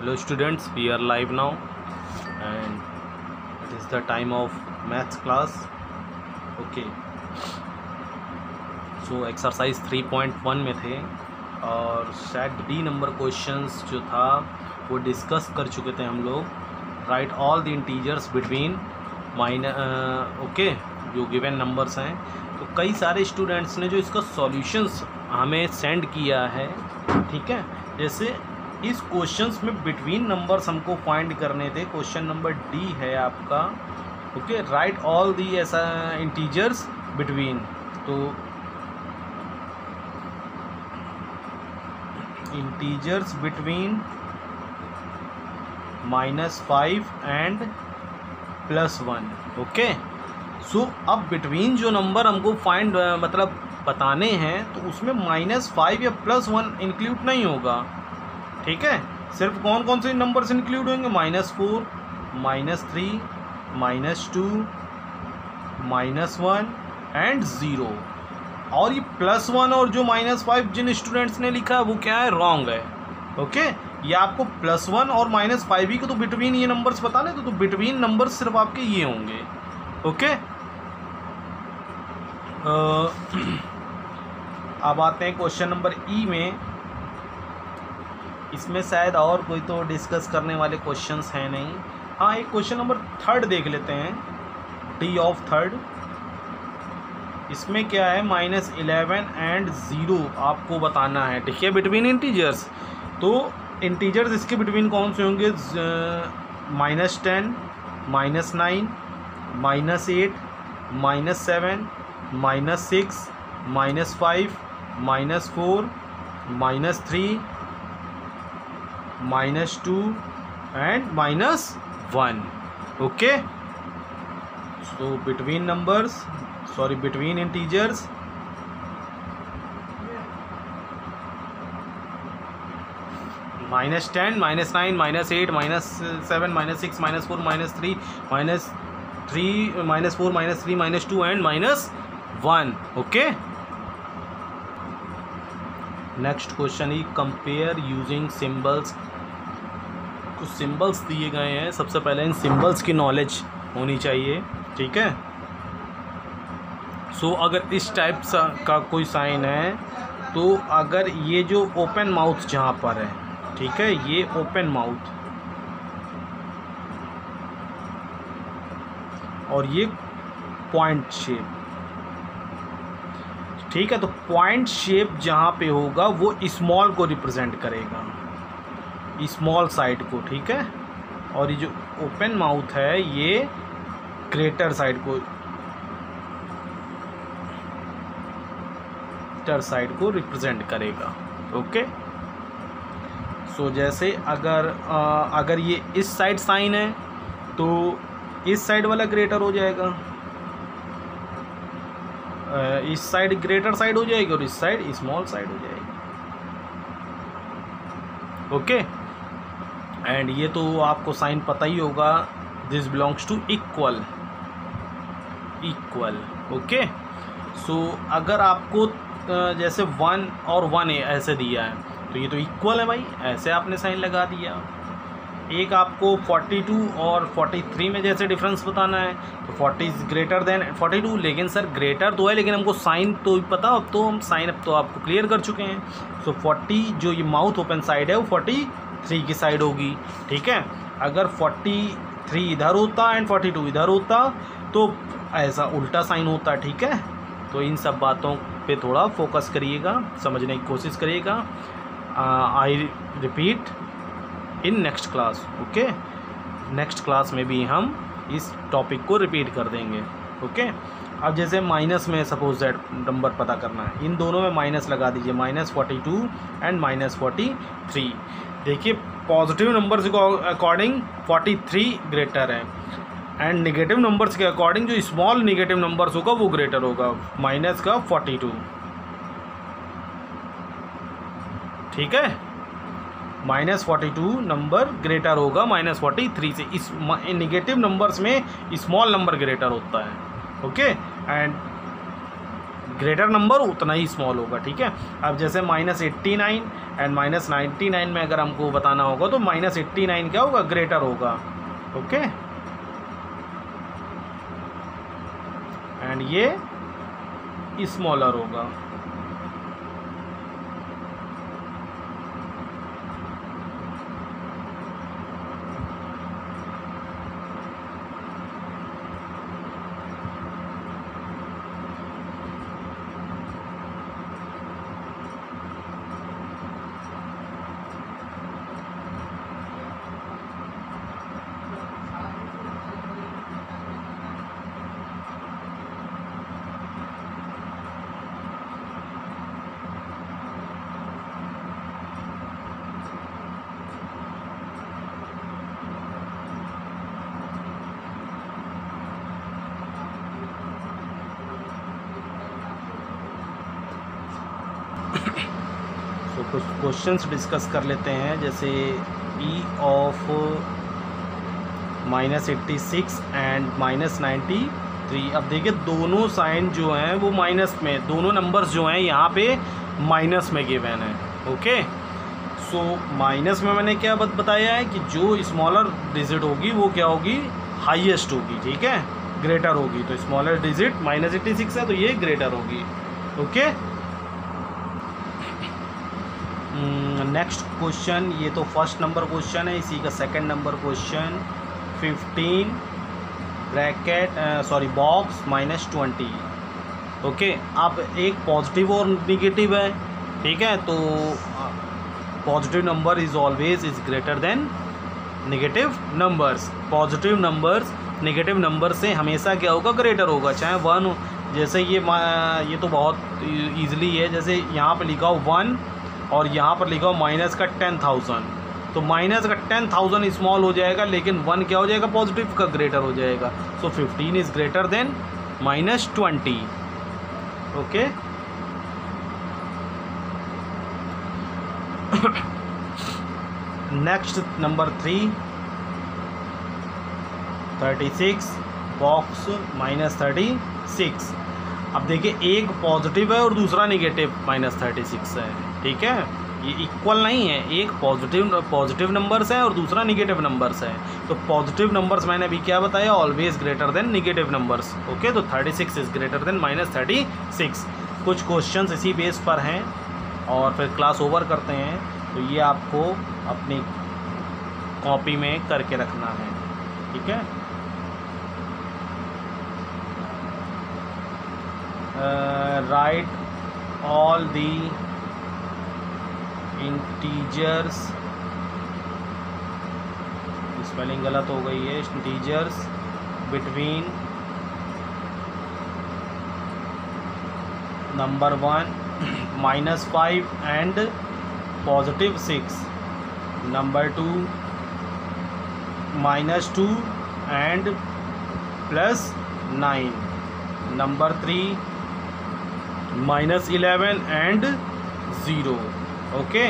hello, students. We are live now. And it is the time of maths class. Okay. So, exercise 3.1 में थे. और set D number questions जो था, वो discuss कर चुके थे हम लोग. Write all the integers between minus okay जो गिवन नंबर्स हैं. तो कई सारे स्टूडेंट्स ने जो इसका सॉल्यूशंस हमें सेंड किया है, ठीक है? जैसे इस क्वेश्चंस में बिटवीन नंबर्स हमको फाइंड करने थे। क्वेश्चन नंबर डी है आपका। ओके राइट ऑल दी ऐसा इंटीजर्स बिटवीन तो integers between minus five and plus one okay so अब बिटवीन जो नंबर हमको फाइंड मतलब बताने हैं तो उसमें माइनस फाइव या प्लस वन इंक्लूड नहीं होगा। ठीक है? सिर्फ़ कौन कौन से नंबर्स इंक्लूड होंगे? Minus four minus three minus two minus one and zero और ये प्लस वन और जो माइनस फाइव जिन स्टूडेंट्स ने लिखा है वो क्या है? रॉन्ग है। ओके ये आपको प्लस वन और माइनस फाइव ही को तो बिटवीन ये नंबर्स बताने तो, तो बिटवीन नंबर्स सिर्फ़ आपके ये होंगे। ओके अब आते हैं क्वेश्चन नंबर ई में। इसमें शायद और कोई तो डिस्कस करने वाले क्वेश्चंस हैं नहीं। हाँ एक क्वेश्चन नंबर थर्ड देख लेते हैं। डी ऑफ़ थर्ड इसमें क्या है? माइनस इलेवन एंड ज़ीरो आपको बताना है। ठीक है बिटवीन इंटीजर्स तो इंटीजर्स इसके बिटवीन कौन से होंगे? Minus ten minus nine minus eight minus seven minus six minus five minus four minus three minus 2 and minus 1 okay? So between numbers sorry between integers minus 10 minus 9 minus 8 minus uh, 7 minus 6 minus 4 minus 3 minus 3 uh, minus 4 minus 3 minus 2 and minus 1 okay? Next question is compare using symbols कुछ symbols दिए गए हैं। सबसे पहले इन symbols की knowledge होनी चाहिए ठीक है? सो so, अगर इस टाइप का कोई साइन है तो अगर ये जो ओपन माउथ जहाँ पर है ठीक है? ये ओपन माउथ और ये पॉइंट शेप ठीक है? तो पॉइंट शेप जहाँ पे होगा वो स्मॉल को रिप्रेजेंट करेगा। स्मॉल साइड को ठीक है? और ये जो ओपन माउथ है ये ग्रेटर साइड को ग्रेटर साइड को रिप्रेजेंट करेगा ओके सो so, जैसे अगर आ, अगर ये इस साइड साइन है तो इस साइड वाला ग्रेटर हो जाएगा। इस साइड ग्रेटर साइड हो जाएगी और इस साइड स्मॉल साइड हो जाएगी। ओके एंड ये तो आपको साइन पता ही होगा this belongs to equal equal okay so अगर आपको जैसे वन और वन ऐसे दिया है तो ये तो इक्वल है भाई, ऐसे आपने साइन लगा दिया। एक आपको 42 और 43 में जैसे डिफरेंस बताना है तो 40 इज़ ग्रेटर देन 42 लेकिन सर ग्रेटर तो है, लेकिन हमको साइन तो पता, अब तो हम साइन अब तो आपको क्लियर कर चुके हैं। सो so 40 जो ये माउथ ओपन साइड है, वो 43 की साइड होगी, ठीक है? अगर 43 इधर होता एंड 42 इधर होता तो ऐसा उल्टा साइन होता, ठीक है? तो इन सब बातों पे थोड़ा फोकस करिएगा, समझने की कोशिश करिएगा। I repeat in next class okay next class में भी हम इस टॉपिक को रिपीट कर देंगे ओके okay? अब जैसे माइनस में सपोज़ दैट नंबर पता करना है। इन दोनों में माइनस लगा दीजिए minus forty two and minus forty three देखिए पॉजिटिव नंबर्स को अकॉर्डिंग फोर्टी थ्री ग्रेटर है। एंड निगेटिव नंबर्स के अकॉर्डिंग जो स्मॉल निगेटिव नंबर्स होगा, वो ग्रेटर होगा। माइनस का फोर्टी टू ठीक है? Minus forty two number greater होगा माइनस फोर्टी थ्री से। इस निगेटिव नंबर्स में स्मॉल नंबर ग्रेटर होता है। ओके एंड ग्रेटर नंबर उतना ही स्मॉल होगा, ठीक है? अब जैसे minus eighty nine and minus ninety nine में अगर हमको बताना होगा तो माइनस एट्टी नाइन क्या होगा? ग्रेटर होगा ओके एंड ये स्मॉलर होगा। कुछ क्वेश्चंस डिस्कस कर लेते हैं, जैसे ई of minus eighty six and minus ninety three अब देखिए, दोनों साइन जो हैं, वो माइनस में, दोनों नंबर्स जो हैं, यहाँ पे माइनस में गिवन है ओके सो माइनस में मैंने क्या बत बताया है कि जो स्मॉलर डिजिट होगी, वो क्या होगी? हाईएस्ट होगी, ठीक है? ग्रेटर होगी तो smaller digit minus eighty six है तो ये ग्रेटर होगी ओके नेक्स्ट क्वेश्चन ये तो फ़र्स्ट नंबर क्वेश्चन है, इसी का second number question fifteen bracket sorry box minus twenty okay अब एक पॉजिटिव और निगेटिव है, ठीक है? तो positive number is always is greater than negative numbers positive numbers negative number से हमेशा क्या होगा? ग्रेटर होगा, चाहे वन जैसे ये ये तो बहुत ईजिली है, जैसे यहाँ पे लिखा हो वन और यहाँ पर लिखा हो माइनस का टेन थाउज़ेंड। तो माइनस का टेन थाउज़ेंड स्मॉल हो जाएगा, लेकिन वन क्या हो जाएगा? पॉजिटिव का ग्रेटर हो जाएगा। So fifteen is greater than minus twenty okay next number three thirty six box minus thirty six अब देखिए, एक पॉजिटिव है और दूसरा निगेटिव माइनस थर्टी सिक्स है। ठीक है? ये इक्वल नहीं है। एक पॉजिटिव पॉजिटिव नंबर्स है और दूसरा निगेटिव नंबर्स है। तो पॉजिटिव नंबर्स मैंने अभी क्या बताया? Always greater than negative numbers okay तो thirty six is greater than minus thirty six कुछ क्वेश्चन इसी बेस पर हैं और फिर क्लास ओवर करते हैं। तो ये आपको अपनी कॉपी में करके रखना है। ठीक है? Write all the integers spelling गलत हो गई है integers between number one minus five and positive six number two minus two and plus nine number three minus eleven and zero, okay?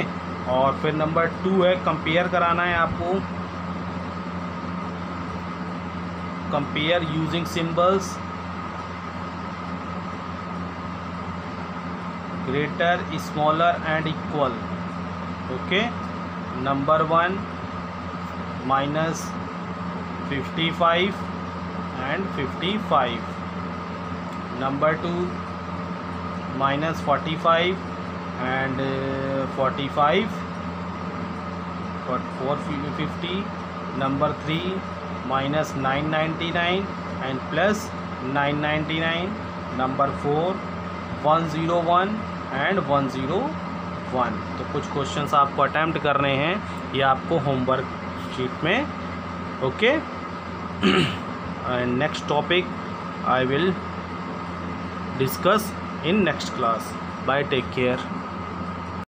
और फिर नंबर टू है, कंपेयर कराना है आपको। Compare using symbols greater, smaller and equal, okay? Number one minus fifty five and fifty five. Number two minus forty five and uh, 45 for 450 number 3 minus 999 and plus 999 number 4 101 and 101 तो कुछ questions आपको attempt करने हैं। ये आपको homework sheet में। Okay and next topic I will discuss in next class. Bye take care